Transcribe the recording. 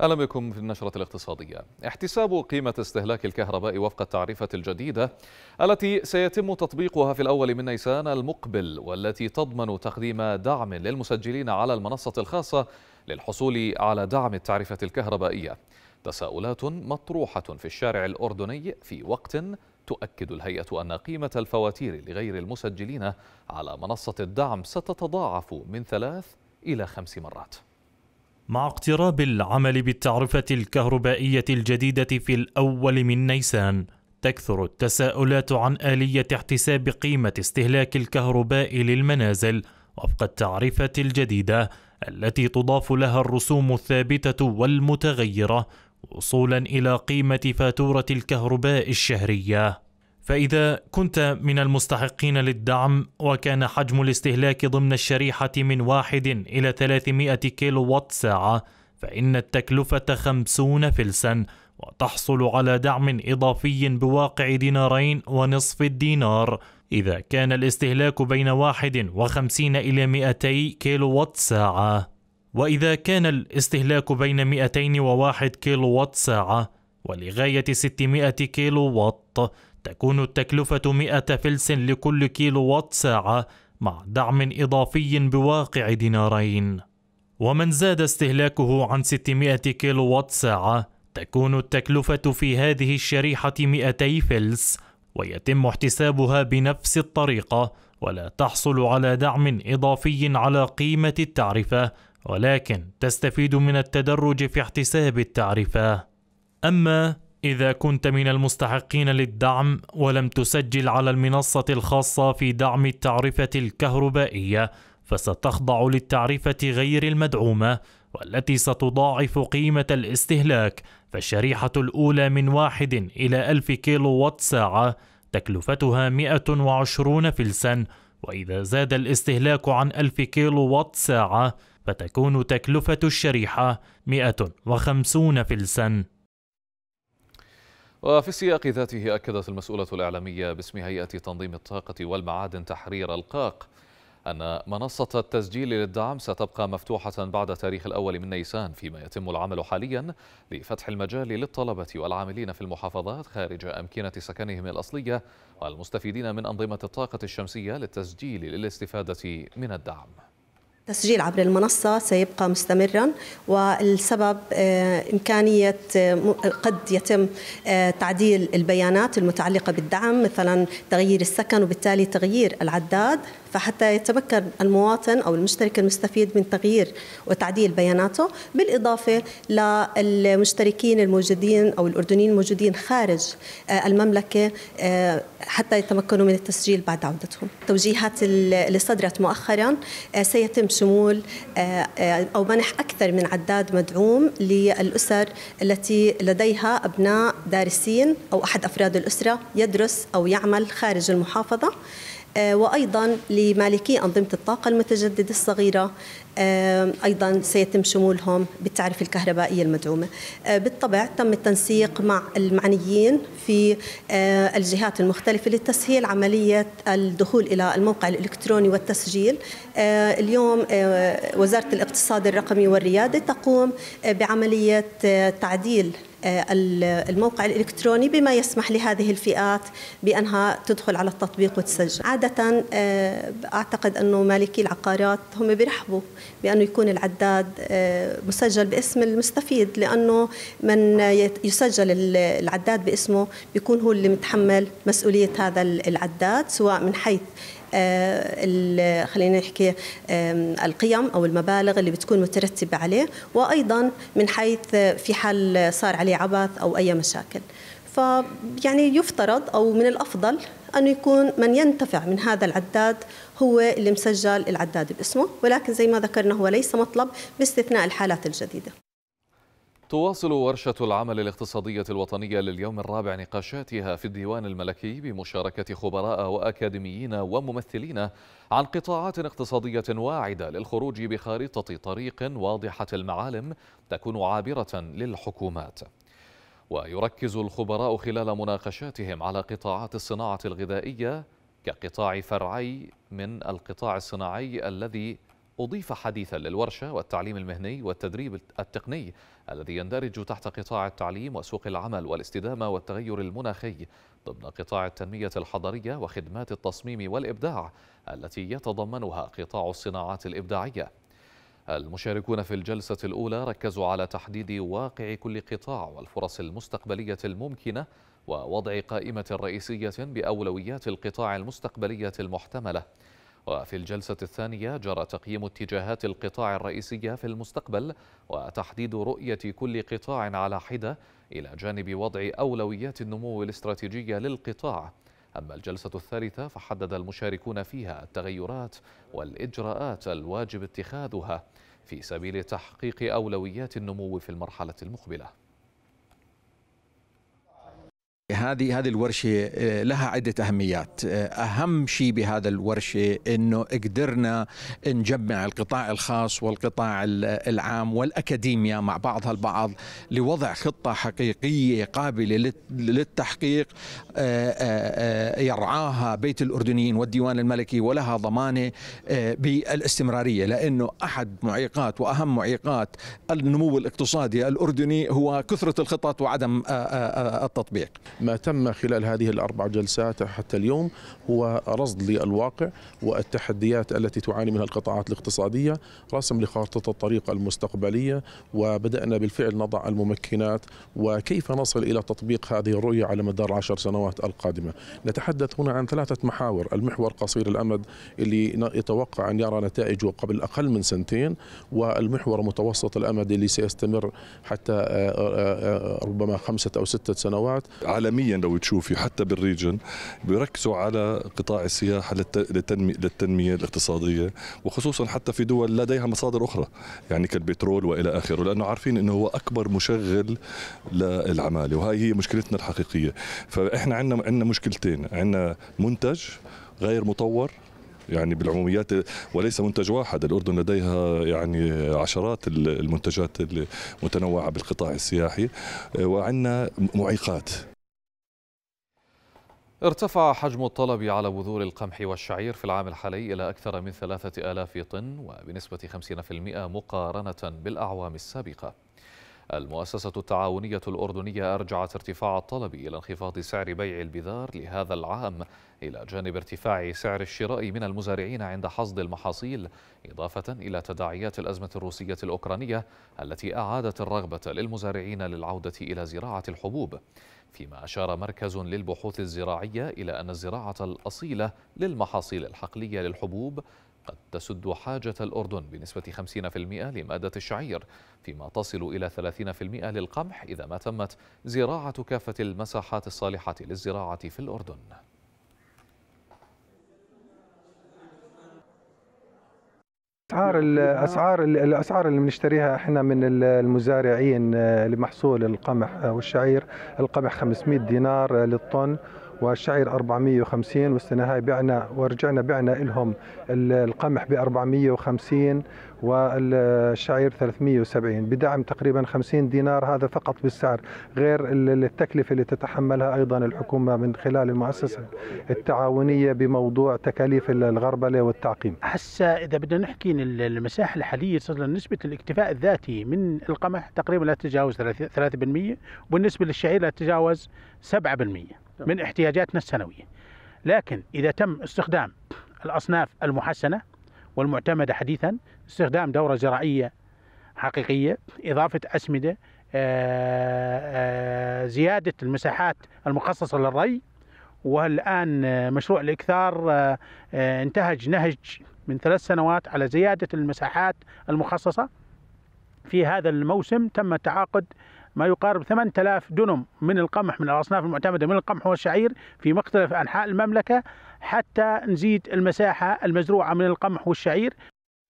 أهلا بكم في النشرة الاقتصادية. احتساب قيمة استهلاك الكهرباء وفق التعريفة الجديدة التي سيتم تطبيقها في الأول من نيسان المقبل والتي تضمن تقديم دعم للمسجلين على المنصة الخاصة للحصول على دعم التعرفة الكهربائية. تساؤلات مطروحة في الشارع الأردني في وقت تؤكد الهيئة أن قيمة الفواتير لغير المسجلين على منصة الدعم ستتضاعف من ثلاث إلى خمس مرات. مع اقتراب العمل بالتعرفة الكهربائية الجديدة في الأول من نيسان تكثر التساؤلات عن آلية احتساب قيمة استهلاك الكهرباء للمنازل وفق التعرفة الجديدة التي تضاف لها الرسوم الثابتة والمتغيرة وصولا إلى قيمة فاتورة الكهرباء الشهرية. فإذا كنت من المستحقين للدعم وكان حجم الاستهلاك ضمن الشريحة من واحد إلى 300 كيلو وات ساعة فإن التكلفة 50 فلسا وتحصل على دعم إضافي بواقع دينارين ونصف الدينار. إذا كان الاستهلاك بين 51 إلى 200 كيلو وات ساعة. وإذا كان الاستهلاك بين 201 كيلو وات ساعة ولغاية 600 كيلو وات تكون التكلفة 100 فلس لكل كيلو وات ساعة مع دعم إضافي بواقع دينارين. ومن زاد استهلاكه عن 600 كيلو وات ساعة تكون التكلفة في هذه الشريحة 200 فلس ويتم احتسابها بنفس الطريقة ولا تحصل على دعم إضافي على قيمة التعرفة ولكن تستفيد من التدرج في احتساب التعرفة. أما إذا كنت من المستحقين للدعم ولم تسجل على المنصة الخاصة في دعم التعرفة الكهربائية فستخضع للتعرفة غير المدعومة والتي ستضاعف قيمة الاستهلاك فالشريحة الأولى من واحد إلى ألف كيلو وات ساعة تكلفتها 120 فلسا وإذا زاد الاستهلاك عن ألف كيلو وات ساعة فتكون تكلفة الشريحة 150 فلسا. وفي السياق ذاته أكدت المسؤولة الإعلامية باسم هيئة تنظيم الطاقة والمعادن تحرير القاق أن منصة التسجيل للدعم ستبقى مفتوحة بعد تاريخ الأول من نيسان فيما يتم العمل حاليا لفتح المجال للطلبة والعاملين في المحافظات خارج أمكنة سكنهم الأصلية والمستفيدين من أنظمة الطاقة الشمسية للتسجيل للاستفادة من الدعم. التسجيل عبر المنصة سيبقى مستمرا والسبب إمكانية قد يتم تعديل البيانات المتعلقة بالدعم مثلا تغيير السكن وبالتالي تغيير العداد فحتى يتمكن المواطن أو المشترك المستفيد من تغيير وتعديل بياناته بالإضافة للمشتركين الموجودين أو الأردنيين الموجودين خارج المملكة حتى يتمكنوا من التسجيل بعد عودتهم. التوجيهات اللي صدرت مؤخرا سيتم شمول أو منح أكثر من عداد مدعوم للأسر التي لديها أبناء دارسين أو أحد أفراد الأسرة يدرس أو يعمل خارج المحافظة. وأيضا لمالكي أنظمة الطاقة المتجددة الصغيرة أيضا سيتم شمولهم بالتعرفه الكهربائيه المدعومة. بالطبع تم التنسيق مع المعنيين في الجهات المختلفة لتسهيل عملية الدخول إلى الموقع الإلكتروني والتسجيل. اليوم وزارة الاقتصاد الرقمي والريادة تقوم بعملية تعديل الموقع الإلكتروني بما يسمح لهذه الفئات بأنها تدخل على التطبيق وتسجل عادة أعتقد أنه مالكي العقارات هم بيرحبوا بأنه يكون العداد مسجل باسم المستفيد لأنه من يسجل العداد باسمه بيكون هو اللي متحمل مسؤولية هذا العداد سواء من حيث خلينا نحكي القيم أو المبالغ اللي بتكون مترتبة عليه وأيضا من حيث في حال صار عليه عبث أو أي مشاكل. فيعني يفترض أو من الأفضل أنه يكون من ينتفع من هذا العداد هو اللي مسجل العداد باسمه ولكن زي ما ذكرنا هو ليس مطلب باستثناء الحالات الجديدة. تواصل ورشة العمل الاقتصادية الوطنية لليوم الرابع نقاشاتها في الديوان الملكي بمشاركة خبراء وأكاديميين وممثلين عن قطاعات اقتصادية واعدة للخروج بخارطة طريق واضحة المعالم تكون عابرة للحكومات. ويركز الخبراء خلال مناقشاتهم على قطاعات الصناعة الغذائية كقطاع فرعي من القطاع الصناعي الذي أضيف حديثا للورشة والتعليم المهني والتدريب التقني الذي يندرج تحت قطاع التعليم وسوق العمل والاستدامة والتغير المناخي ضمن قطاع التنمية الحضرية وخدمات التصميم والإبداع التي يتضمنها قطاع الصناعات الإبداعية. المشاركون في الجلسة الأولى ركزوا على تحديد واقع كل قطاع والفرص المستقبلية الممكنة ووضع قائمة رئيسية بأولويات القطاع المستقبلية المحتملة. وفي الجلسة الثانية جرى تقييم اتجاهات القطاع الرئيسية في المستقبل وتحديد رؤية كل قطاع على حدة إلى جانب وضع أولويات النمو الاستراتيجية للقطاع. أما الجلسة الثالثة فحدد المشاركون فيها التغيرات والإجراءات الواجب اتخاذها في سبيل تحقيق أولويات النمو في المرحلة المقبلة. هذه هذه الورشة آه، لها عدة أهميات. آه، أهم شيء بهذا الورشة إنه قدرنا نجمع القطاع الخاص والقطاع العام والاكاديميا مع بعضها البعض لوضع خطة حقيقية قابلة للتحقيق آه، يرعاها بيت الأردنيين والديوان الملكي ولها ضمانة بالاستمرارية. لأنه أحد معيقات وأهم معيقات النمو الاقتصادي الأردني هو كثرة الخطط وعدم التطبيق. ما تم خلال هذه الأربع جلسات حتى اليوم هو رصد للواقع والتحديات التي تعاني منها القطاعات الاقتصادية رسم لخارطة الطريق المستقبلية وبدأنا بالفعل نضع الممكنات وكيف نصل إلى تطبيق هذه الرؤية على مدار العشر سنوات القادمة. نتحدث هنا عن ثلاثة محاور. المحور قصير الأمد اللي يتوقع أن يرى نتائجه قبل أقل من سنتين والمحور متوسط الأمد اللي سيستمر حتى آه، آه، آه، ربما خمسة أو ستة سنوات. عالميا عالميا لو تشوفي حتى بال region بيركزوا على قطاع السياحة للتنميه للتنمية الاقتصادية وخصوصا حتى في دول لديها مصادر أخرى يعني كالبترول وإلى آخره لأنه عارفين إنه هو أكبر مشغل للعمالة وهي هي مشكلتنا الحقيقية. فإحنا عندنا عندنا مشكلتين عندنا منتج غير مطور يعني بالعموميات وليس منتج واحد الأردن لديها يعني عشرات المنتجات المتنوعة بالقطاع السياحي وعندنا معيقات. ارتفع حجم الطلب على بذور القمح والشعير في العام الحالي إلى أكثر من ثلاثة آلاف طن وبنسبة 50% مقارنة بالأعوام السابقة. المؤسسة التعاونية الأردنية أرجعت ارتفاع الطلب إلى انخفاض سعر بيع البذار لهذا العام إلى جانب ارتفاع سعر الشراء من المزارعين عند حصد المحاصيل إضافة إلى تداعيات الأزمة الروسية الأوكرانية التي أعادت الرغبة للمزارعين للعودة إلى زراعة الحبوب. فيما أشار مركز للبحوث الزراعية إلى أن الزراعة الأصيلة للمحاصيل الحقلية للحبوب قد تسد حاجة الأردن بنسبة 50% لمادة الشعير فيما تصل إلى 30% للقمح إذا ما تمت زراعة كافة المساحات الصالحة للزراعة في الأردن. أسعار الاسعار الأسعار اللي بنشتريها إحنا من المزارعين آه، لمحصول القمح والشعير القمح 500 دينار للطن. والشعير 450 والسنة هاي بعنا ورجعنا بعنا لهم القمح ب 450 والشعير 370 بدعم تقريبا 50 دينار هذا فقط بالسعر. غير التكلفة اللي تتحملها أيضا الحكومة من خلال المؤسسة التعاونية بموضوع تكاليف الغربلة والتعقيم. هسه إذا بدنا نحكي المساحة الحالية صار نسبة الاكتفاء الذاتي من القمح تقريبا لا تتجاوز 3% وبالنسبة للشعير لا تتجاوز 7% من احتياجاتنا السنوية. لكن إذا تم استخدام الأصناف المحسنة والمعتمدة حديثا استخدام دورة زراعية حقيقية إضافة أسمدة آه، آه، زيادة المساحات المخصصة للري والآن مشروع الإكثار آه، انتهج نهج من ثلاث سنوات على زيادة المساحات المخصصة في هذا الموسم تم تعاقد ما يقارب 8000 دنم من القمح من الأصناف المعتمدة من القمح والشعير في مختلف أنحاء المملكة حتى نزيد المساحة المزروعة من القمح والشعير.